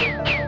you.